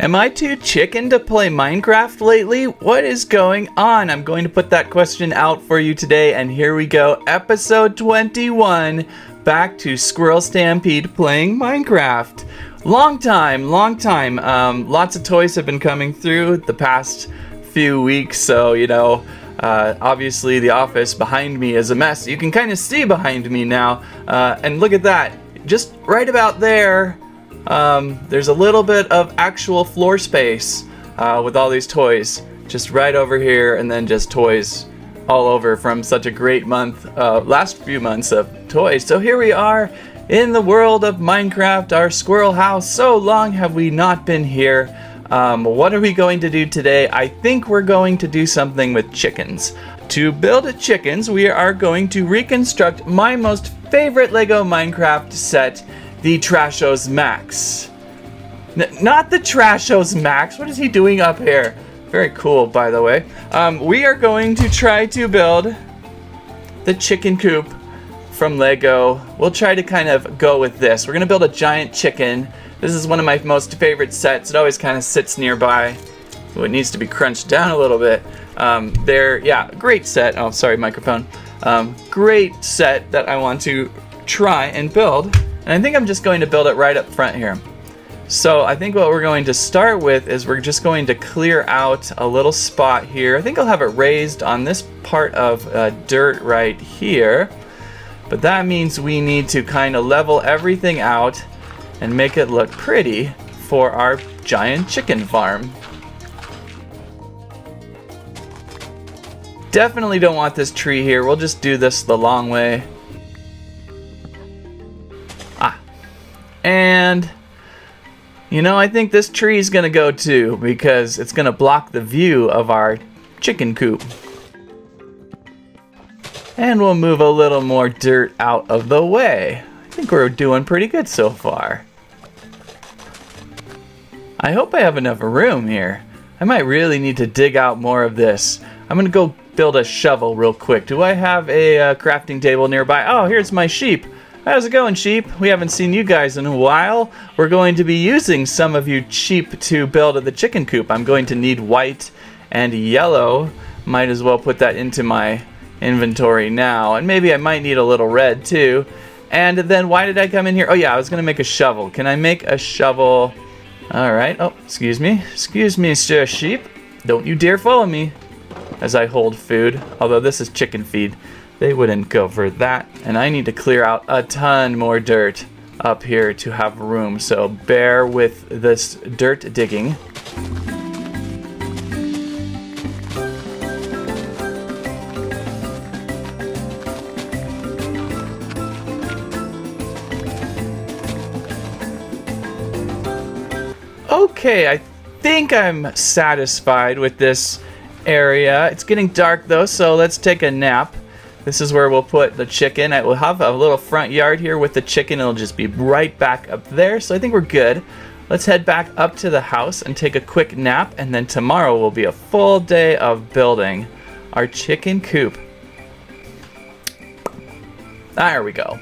Am I too chicken to play Minecraft lately? What is going on? I'm going to put that question out for you today, and here we go. Episode 21, back to Squirrel Stampede playing Minecraft. Long time, long time. Um, lots of toys have been coming through the past few weeks, so, you know, uh, obviously the office behind me is a mess. You can kind of see behind me now, uh, and look at that. Just right about there, um, there's a little bit of actual floor space uh, with all these toys. Just right over here, and then just toys all over from such a great month, uh, last few months of toys. So here we are in the world of Minecraft, our squirrel house. So long have we not been here. Um, what are we going to do today? I think we're going to do something with chickens. To build chickens, we are going to reconstruct my most favorite LEGO Minecraft set, the Trashos Max. N not the Trashos Max. What is he doing up here? Very cool, by the way. Um, we are going to try to build the chicken coop from Lego. We'll try to kind of go with this. We're going to build a giant chicken. This is one of my most favorite sets. It always kind of sits nearby. It needs to be crunched down a little bit. Um, there, yeah, great set. Oh, sorry, microphone. Um, great set that I want to try and build. And I think I'm just going to build it right up front here. So I think what we're going to start with is we're just going to clear out a little spot here. I think I'll have it raised on this part of uh, dirt right here. But that means we need to kind of level everything out and make it look pretty for our giant chicken farm. Definitely don't want this tree here. We'll just do this the long way. And, you know, I think this tree is going to go too because it's going to block the view of our chicken coop. And we'll move a little more dirt out of the way. I think we're doing pretty good so far. I hope I have enough room here. I might really need to dig out more of this. I'm gonna go build a shovel real quick. Do I have a uh, crafting table nearby? Oh, here's my sheep. How's it going, sheep? We haven't seen you guys in a while. We're going to be using some of you sheep to build the chicken coop. I'm going to need white and yellow. Might as well put that into my inventory now. And maybe I might need a little red too. And then why did I come in here? Oh yeah, I was gonna make a shovel. Can I make a shovel? All right, oh, excuse me. Excuse me, sir sheep. Don't you dare follow me as I hold food. Although this is chicken feed. They wouldn't go for that. And I need to clear out a ton more dirt up here to have room. So bear with this dirt digging. Okay, I think I'm satisfied with this area. It's getting dark though, so let's take a nap. This is where we'll put the chicken. I will have a little front yard here with the chicken. It'll just be right back up there, so I think we're good. Let's head back up to the house and take a quick nap, and then tomorrow will be a full day of building our chicken coop. There we go.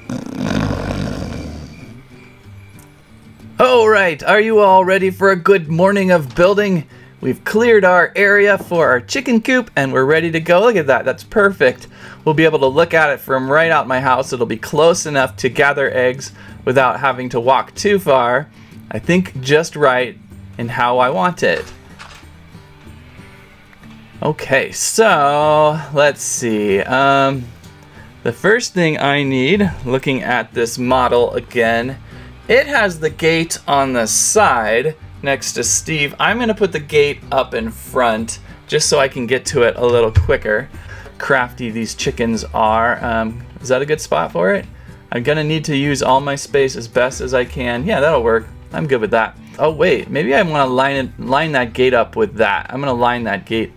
Alright, are you all ready for a good morning of building? We've cleared our area for our chicken coop and we're ready to go. Look at that, that's perfect. We'll be able to look at it from right out my house. It'll be close enough to gather eggs without having to walk too far. I think just right in how I want it. Okay, so let's see. Um, the first thing I need, looking at this model again, it has the gate on the side next to Steve. I'm to put the gate up in front just so I can get to it a little quicker. Crafty these chickens are. Um, is that a good spot for it? I'm to need to use all my space as best as I can. Yeah, that'll work. I'm good with that. Oh wait, maybe I want to line it, line that gate up with that. I'm to line that gate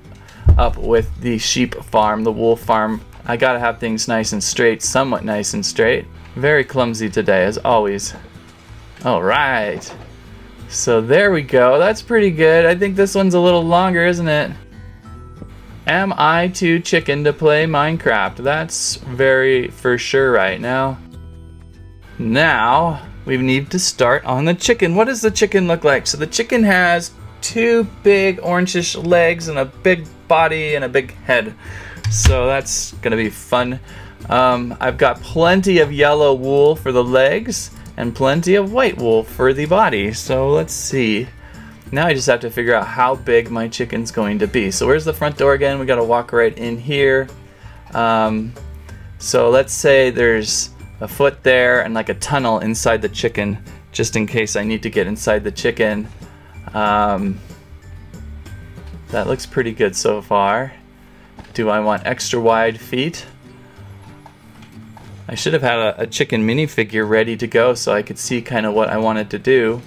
up with the sheep farm, the wool farm. I got to have things nice and straight, somewhat nice and straight. Very clumsy today, as always. All right. So there we go. That's pretty good. I think this one's a little longer, isn't it? Am I too chicken to play Minecraft? That's very for sure right now. Now, we need to start on the chicken. What does the chicken look like? So the chicken has two big orangish legs and a big body and a big head. So that's gonna be fun. Um, I've got plenty of yellow wool for the legs and plenty of white wool for the body. So let's see. Now I just have to figure out how big my chicken's going to be. So where's the front door again? We gotta walk right in here. Um, so let's say there's a foot there and like a tunnel inside the chicken just in case I need to get inside the chicken. Um, that looks pretty good so far. Do I want extra wide feet? I should have had a, a chicken minifigure ready to go so I could see kind of what I wanted to do.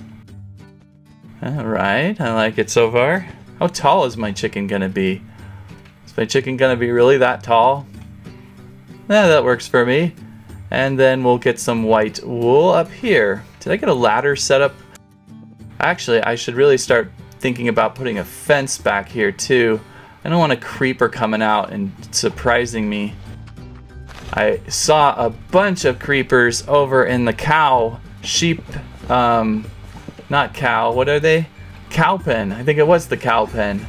Alright, I like it so far. How tall is my chicken gonna be? Is my chicken gonna be really that tall? Yeah, that works for me. And then we'll get some white wool up here. Did I get a ladder set up? Actually, I should really start thinking about putting a fence back here too. I don't want a creeper coming out and surprising me. I saw a bunch of creepers over in the cow, sheep, um, not cow, what are they? Cow pen. I think it was the cow pen.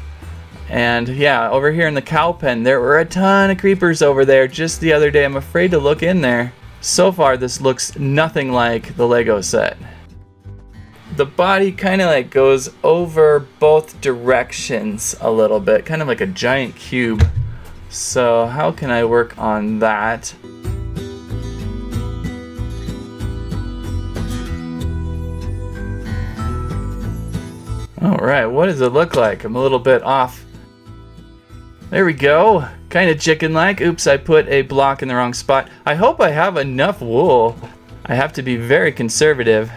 And yeah, over here in the cow pen, there were a ton of creepers over there just the other day. I'm afraid to look in there. So far, this looks nothing like the Lego set. The body kind of like goes over both directions a little bit, kind of like a giant cube. So how can I work on that? Alright, what does it look like? I'm a little bit off. There we go. Kind of chicken-like. Oops, I put a block in the wrong spot. I hope I have enough wool. I have to be very conservative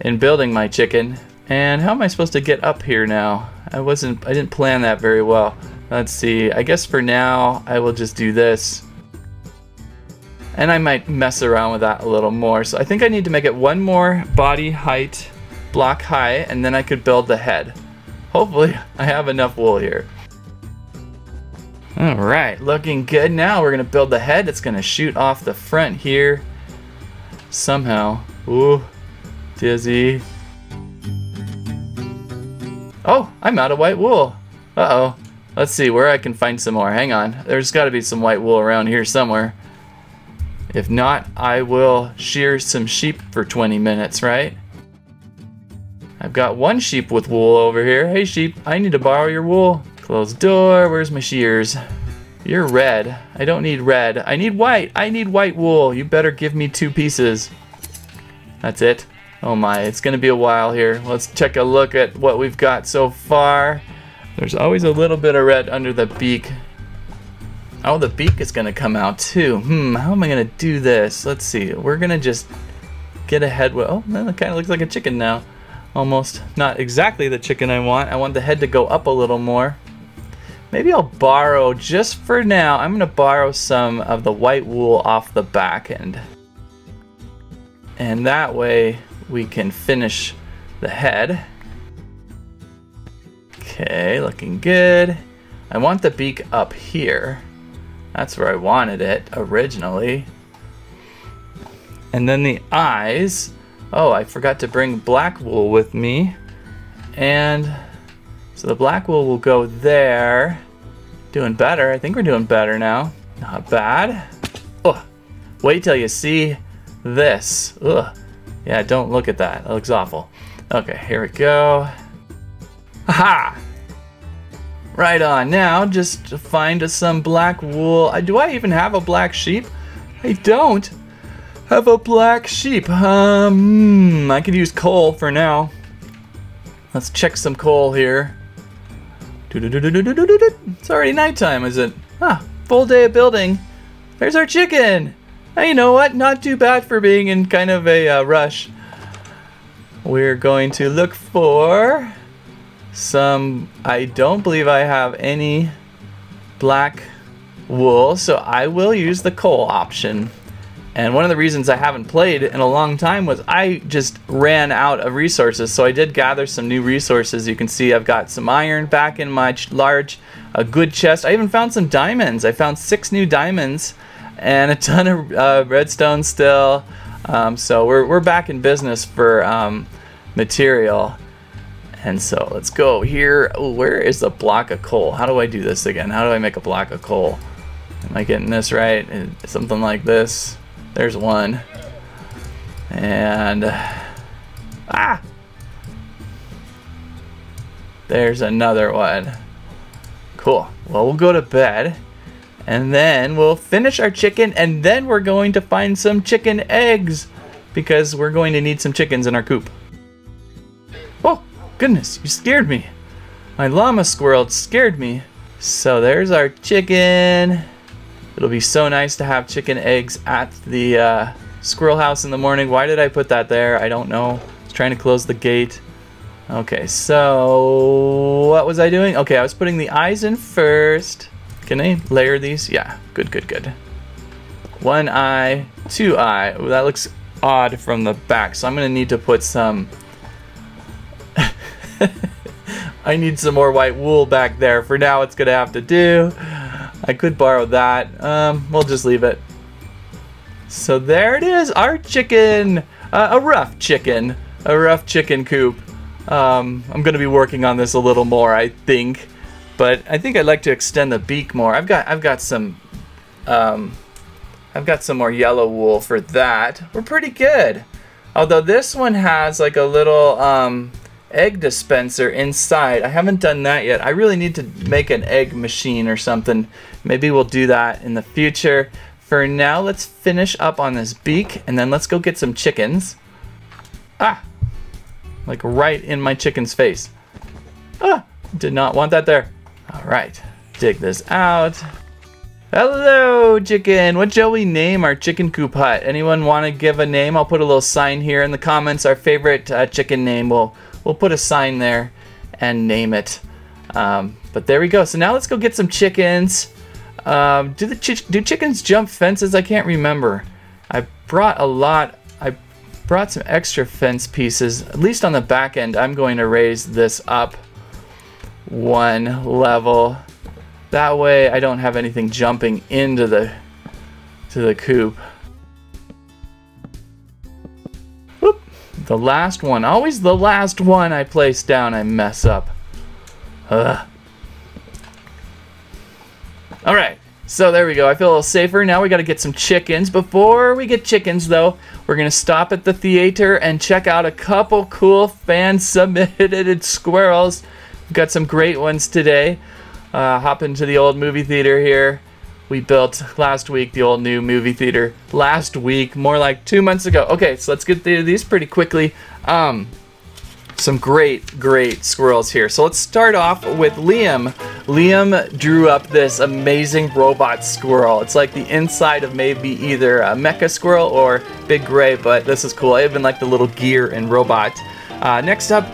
in building my chicken. And how am I supposed to get up here now? I wasn't, I didn't plan that very well. Let's see, I guess for now, I will just do this. And I might mess around with that a little more. So I think I need to make it one more body height block high, and then I could build the head. Hopefully, I have enough wool here. All right, looking good now. We're gonna build the head. It's gonna shoot off the front here somehow. Ooh, dizzy. Oh, I'm out of white wool. Uh-oh. Let's see where I can find some more. Hang on. There's got to be some white wool around here somewhere. If not, I will shear some sheep for 20 minutes, right? I've got one sheep with wool over here. Hey sheep, I need to borrow your wool. Close door, where's my shears? You're red. I don't need red. I need white. I need white wool. You better give me two pieces. That's it. Oh my, it's gonna be a while here. Let's take a look at what we've got so far. There's always a little bit of red under the beak. Oh, the beak is gonna come out too. Hmm, how am I gonna do this? Let's see. We're gonna just get a head. Oh, that kind of looks like a chicken now. Almost. Not exactly the chicken I want. I want the head to go up a little more. Maybe I'll borrow, just for now, I'm going to borrow some of the white wool off the back end. And that way we can finish the head. Okay, looking good. I want the beak up here. That's where I wanted it originally. And then the eyes. Oh, I forgot to bring black wool with me. And so the black wool will go there. Doing better. I think we're doing better now. Not bad. Oh, wait till you see this. Ugh. Yeah, don't look at that. That looks awful. Okay, here we go. Ha! Right on. Now, just find us some black wool. Do I even have a black sheep? I don't have a black sheep. Um, I could use coal for now. Let's check some coal here. It's already nighttime, is it? Ah, full day of building. There's our chicken. Now, you know what? Not too bad for being in kind of a uh, rush. We're going to look for some... I don't believe I have any black wool, so I will use the coal option. And one of the reasons I haven't played in a long time was I just ran out of resources. So I did gather some new resources. You can see I've got some iron back in my large, a good chest. I even found some diamonds. I found six new diamonds and a ton of uh, redstone still. Um, so we're, we're back in business for um, material. And so let's go here. Ooh, where is the block of coal? How do I do this again? How do I make a block of coal? Am I getting this right? Something like this. There's one. And... Ah! There's another one. Cool. Well, we'll go to bed. And then we'll finish our chicken. And then we're going to find some chicken eggs. Because we're going to need some chickens in our coop. Oh, goodness. You scared me. My llama squirrel scared me. So there's our chicken. It'll be so nice to have chicken eggs at the uh, squirrel house in the morning. Why did I put that there? I don't know. I trying to close the gate. Okay, so what was I doing? Okay, I was putting the eyes in first. Can I layer these? Yeah, good, good, good. One eye, two eye. Ooh, that looks odd from the back, so I'm gonna need to put some... I need some more white wool back there. For now, it's gonna have to do. I could borrow that. Um, we'll just leave it. So there it is, our chicken. Uh, a rough chicken. A rough chicken coop. Um, I'm going to be working on this a little more, I think. But I think I'd like to extend the beak more. I've got I've got some um, I've got some more yellow wool for that. We're pretty good. Although this one has like a little um, egg dispenser inside. I haven't done that yet. I really need to make an egg machine or something. Maybe we'll do that in the future. For now, let's finish up on this beak and then let's go get some chickens. Ah, like right in my chicken's face. Ah, did not want that there. All right, dig this out. Hello, chicken. What shall we name our chicken coop hut? Anyone want to give a name? I'll put a little sign here in the comments. Our favorite uh, chicken name. We'll we'll put a sign there and name it. Um, but there we go. So now let's go get some chickens. Um, do the ch do chickens jump fences? I can't remember. I brought a lot I brought some extra fence pieces. At least on the back end, I'm going to raise this up one level. That way I don't have anything jumping into the to the coop. The last one. Always the last one I place down I mess up. Ugh. Alright. So there we go. I feel a little safer. Now we got to get some chickens. Before we get chickens, though, we're to stop at the theater and check out a couple cool fan-submitted squirrels. We've got some great ones today. Uh, hop into the old movie theater here. We built last week the old new movie theater. Last week, more like two months ago. Okay, so let's get through these pretty quickly. Um, some great, great squirrels here. So let's start off with Liam. Liam drew up this amazing robot squirrel. It's like the inside of maybe either a mecha squirrel or Big Gray, but this is cool. I even like the little gear and robot. Uh, next up,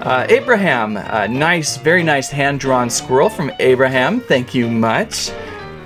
uh, Abraham. Uh, nice, very nice hand-drawn squirrel from Abraham. Thank you much.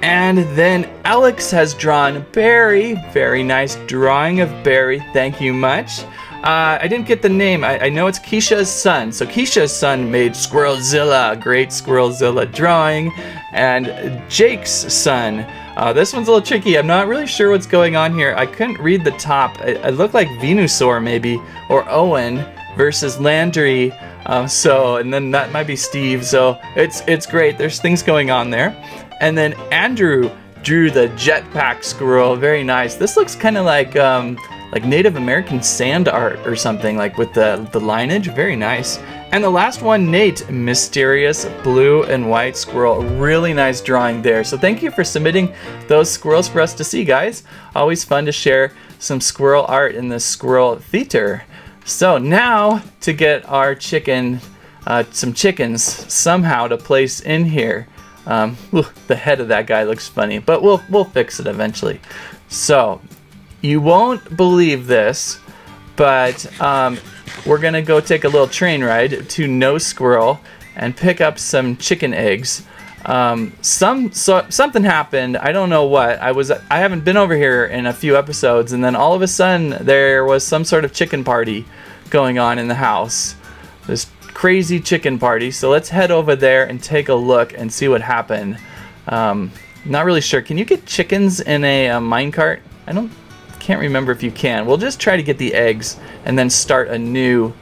And then Alex has drawn Barry. Very nice drawing of Barry. Thank you much. Uh, I didn't get the name. I, I, know it's Keisha's son. So Keisha's son made Squirrelzilla, great Squirrelzilla drawing. And Jake's son. Uh, this one's a little tricky. I'm not really sure what's going on here. I couldn't read the top. It, it looked like Venusaur maybe, or Owen versus Landry. Um, so, and then that might be Steve. So it's it's great. There's things going on there. And then Andrew drew the jetpack squirrel. Very nice. This looks kind of like um, like Native American sand art or something, like with the, the lineage. Very nice. And the last one, Nate, mysterious blue and white squirrel. Really nice drawing there. So thank you for submitting those squirrels for us to see, guys. Always fun to share some squirrel art in the squirrel theater. So now to get our chicken, uh, some chickens somehow to place in here. Um, the head of that guy looks funny, but we'll we'll fix it eventually. So you won't believe this, but um, we're gonna go take a little train ride to No Squirrel and pick up some chicken eggs. Um, some so, something happened. I don't know what. I was I haven't been over here in a few episodes, and then all of a sudden there was some sort of chicken party going on in the house. This crazy chicken party. So let's head over there and take a look and see what happened. Um, not really sure. Can you get chickens in a, a minecart? I don't can't remember if you can. We'll just try to get the eggs and then start a new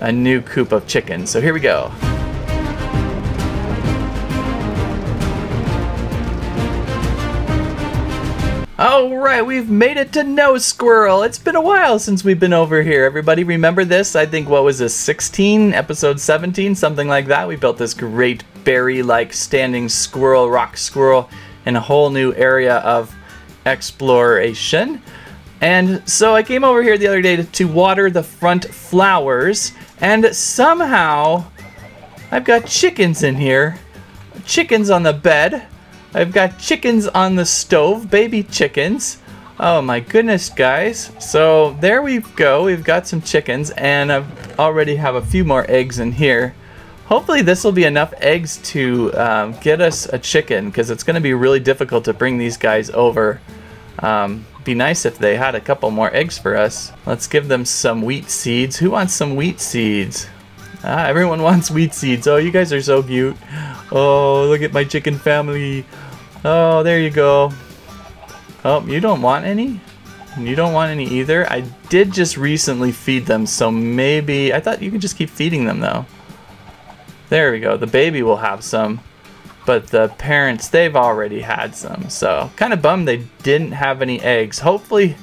a new coop of chickens. So here we go. Alright, we've made it to No Squirrel. It's been a while since we've been over here. Everybody remember this? I think, what was this, 16? Episode 17? Something like that. We built this great berry-like standing squirrel, rock squirrel, in a whole new area of exploration. And so I came over here the other day to, to water the front flowers, and somehow I've got chickens in here. Chickens on the bed. I've got chickens on the stove, baby chickens. Oh my goodness, guys. So there we go. We've got some chickens, and I already have a few more eggs in here. Hopefully this will be enough eggs to um, get us a chicken, because it's going to be really difficult to bring these guys over. Um, be nice if they had a couple more eggs for us. Let's give them some wheat seeds. Who wants some wheat seeds? Ah, everyone wants wheat seeds. Oh, you guys are so cute. Oh, look at my chicken family. Oh, there you go. Oh, you don't want any? You don't want any either? I did just recently feed them, so maybe... I thought you could just keep feeding them, though. There we go. The baby will have some. But the parents, they've already had some. So, kind of bummed they didn't have any eggs. Hopefully...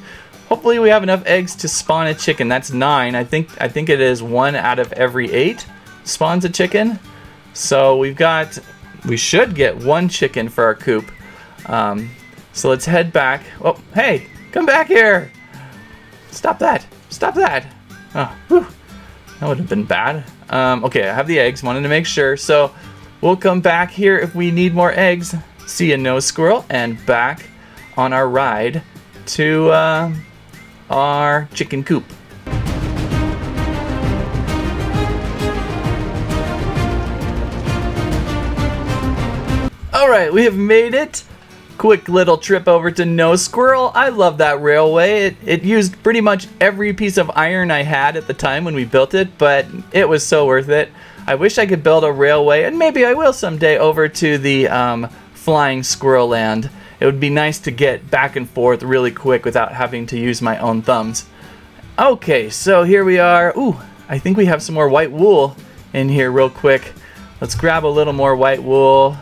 Hopefully we have enough eggs to spawn a chicken. That's nine. I think I think it is one out of every eight spawns a chicken. So we've got, we should get one chicken for our coop. Um, so let's head back. Oh, hey, come back here. Stop that. Stop that. Oh, whew. That would have been bad. Um, okay, I have the eggs. Wanted to make sure. So we'll come back here if we need more eggs. See a no squirrel and back on our ride to uh, our chicken coop. Alright, we have made it. Quick little trip over to No Squirrel. I love that railway. It, it used pretty much every piece of iron I had at the time when we built it, but it was so worth it. I wish I could build a railway, and maybe I will someday, over to the um, Flying Squirrel Land. It would be nice to get back and forth really quick without having to use my own thumbs. Okay, so here we are. Ooh, I think we have some more white wool in here real quick. Let's grab a little more white wool.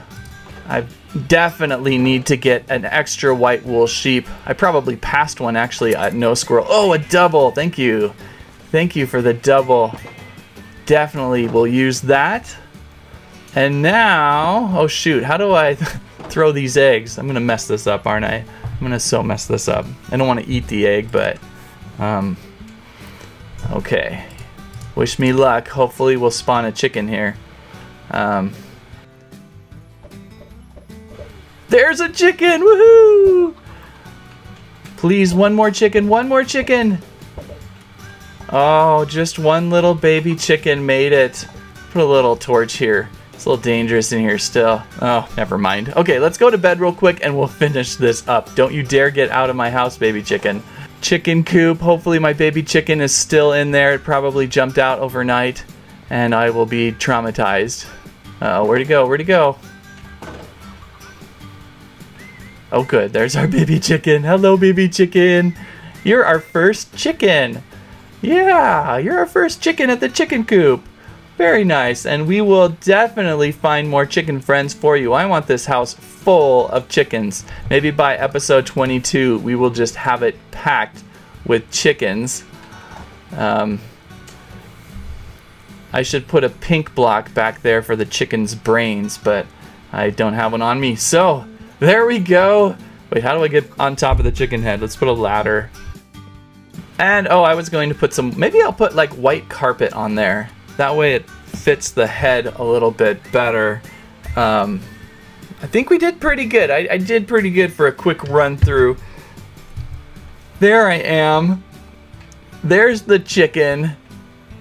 I definitely need to get an extra white wool sheep. I probably passed one actually at No Squirrel. Oh, a double. Thank you. Thank you for the double. Definitely will use that. And now, oh shoot, how do I throw these eggs? I'm gonna mess this up, aren't I? I'm gonna so mess this up. I don't want to eat the egg, but, um, okay. Wish me luck. Hopefully we'll spawn a chicken here. Um, There's a chicken! Woohoo! Please, one more chicken, one more chicken! Oh, just one little baby chicken made it. Put a little torch here. It's a little dangerous in here still. Oh, never mind. Okay, let's go to bed real quick and we'll finish this up. Don't you dare get out of my house, baby chicken. Chicken coop. Hopefully my baby chicken is still in there. It probably jumped out overnight and I will be traumatized. Uh, where'd he go? Where'd he go? Oh good, there's our baby chicken. Hello baby chicken. You're our first chicken. Yeah, you're our first chicken at the chicken coop. Very nice, and we will definitely find more chicken friends for you. I want this house full of chickens. Maybe by episode 22, we will just have it packed with chickens. Um, I should put a pink block back there for the chicken's brains, but I don't have one on me. So, there we go. Wait, how do I get on top of the chicken head? Let's put a ladder. And, oh, I was going to put some, maybe I'll put like white carpet on there. That way it fits the head a little bit better. Um, I think we did pretty good. I, I did pretty good for a quick run through. There I am. There's the chicken.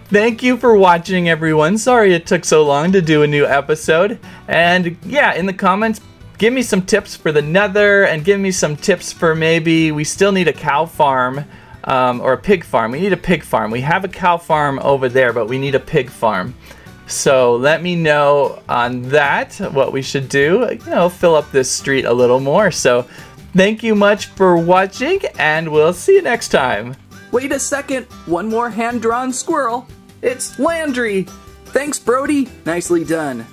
Thank you for watching, everyone. Sorry it took so long to do a new episode. And yeah, in the comments, give me some tips for the nether and give me some tips for maybe we still need a cow farm um, or a pig farm. We need a pig farm. We have a cow farm over there, but we need a pig farm. So let me know on that, what we should do. You know, fill up this street a little more. So thank you much for watching, and we'll see you next time. Wait a second, one more hand-drawn squirrel. It's Landry! Thanks, Brody! Nicely done.